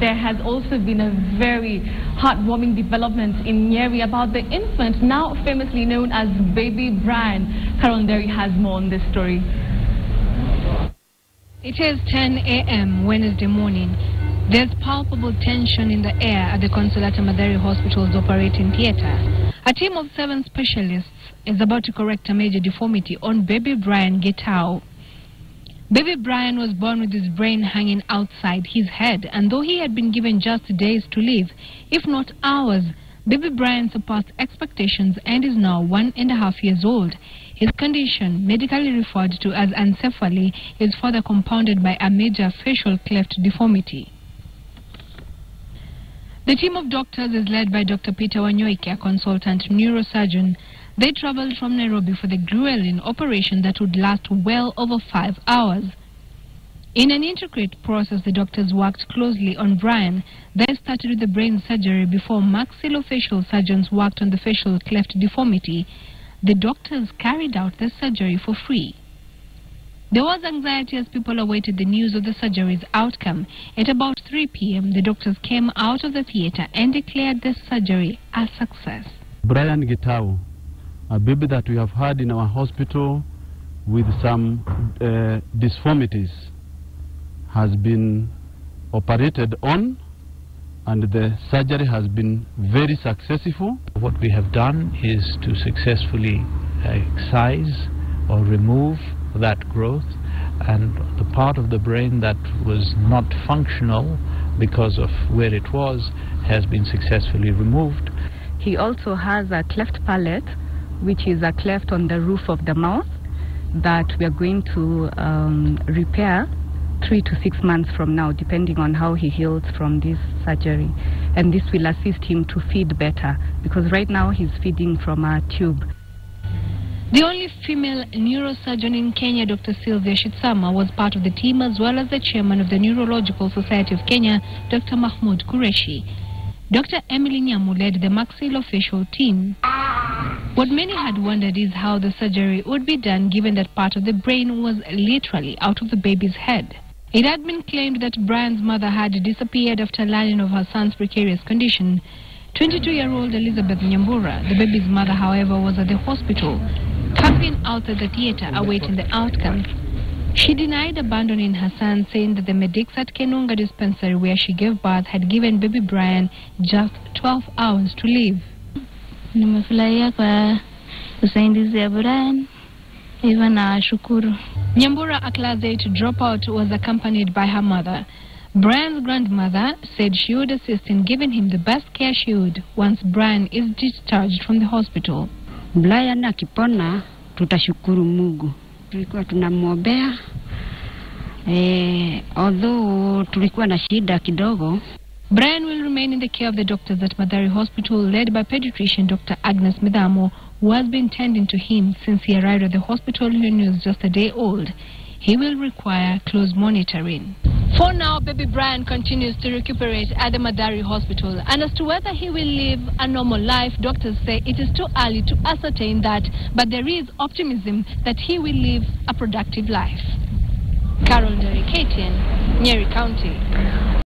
There has also been a very heartwarming development in Nyeri about the infant now famously known as Baby Brian. Carol Derry has more on this story. It is 10 a.m. Wednesday morning. There's palpable tension in the air at the Consolata Mathari Hospital's operating theatre. A team of seven specialists is about to correct a major deformity on baby Brian Gitau. Baby Brian was born with his brain hanging outside his head, and though he had been given just days to live, if not hours, baby Brian surpassed expectations and is now one and a half years old. His condition, medically referred to as anencephaly, is further compounded by a major facial cleft deformity. The team of doctors is led by Dr. Peter Wanyoike, a consultant neurosurgeon. They traveled from Nairobi for the grueling operation that would last well over five hours. In an intricate process, the doctors worked closely on Brian. They started with the brain surgery before maxillofacial surgeons worked on the facial cleft deformity. The doctors carried out the surgery for free. There was anxiety as people awaited the news of the surgery's outcome. At about 3 p.m., the doctors came out of the theater and declared the surgery a success. Brian Gitau, a baby that we have had in our hospital with some uh, disformities, has been operated on and the surgery has been very successful. What we have done is to successfully excise or remove that growth and the part of the brain that was not functional because of where it was has been successfully removed. He also has a cleft palate which is a cleft on the roof of the mouth that we are going to um, repair three to six months from now, depending on how he heals from this surgery. And this will assist him to feed better, because right now he's feeding from a tube. The only female neurosurgeon in Kenya, Dr. Sylvia Shitsama, was part of the team as well as the chairman of the Neurological Society of Kenya, Dr. Mahmoud Qureshi. Dr. Emily Nyamu led the maxillofacial team. What many had wondered is how the surgery would be done given that part of the brain was literally out of the baby's head. It had been claimed that Brian's mother had disappeared after learning of her son's precarious condition. 22-year-old Elizabeth Nyambura, the baby's mother, however, was at the hospital, camping out at the theater awaiting the outcome. She denied abandoning her son, saying that the medics at Kenunga dispensary where she gave birth had given baby Brian just 12 hours to live. Nimefurahia kwa usaidizi ya Brian, hivyo nawashukuru. Nyambura, a class 8 dropout, was accompanied by her mother. Brian's grandmother said she would assist in giving him the best care she would once Brian is discharged from the hospital. Brian akipona tutashukuru Mungu. Tulikuwa tunamwombea eh, although tulikuwa na shida kidogo. Brian will remain in the care of the doctors at Mathari Hospital, led by pediatrician Dr. Agnes Midamo, who has been tending to him since he arrived at the hospital when he was just a day old. He will require close monitoring. For now, baby Brian continues to recuperate at the Mathari Hospital. And as to whether he will live a normal life, doctors say it is too early to ascertain that, but there is optimism that he will live a productive life. Carol Derry, KTN, Nyeri County.